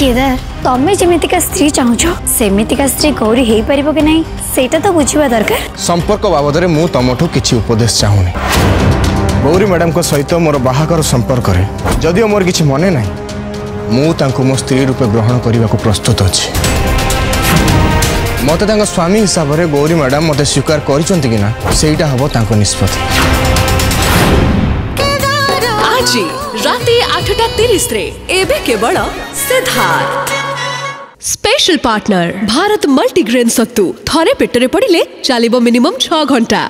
केदार तमें जमीती स्त्री चाहो सेमती स्त्री गौरी हो पार तो कि ना तो बुझा दरकार संपर्क बाबद मुझ कि उपदेश चाहूनी गौरी मैडम सहित मोर बाहा संपर्क जदि मोर कि मन ना मुझे मो स्त्री रूप ग्रहण करने को प्रस्तुत अच्छे मत स्वामी हिसाब से गौरी मैडम मत स्वीकार करना से निष्पत्ति ରାତି ଆଠଟା ତିରିଶରେ ଏବେ କେବଳ Siddharth special partner Bharat multigrain sattu ଥରେ ପେଟରେ ପଡ଼ିଲେ ଚାଲିବ ମିନିମମ୍ ଛଅ ଘଣ୍ଟା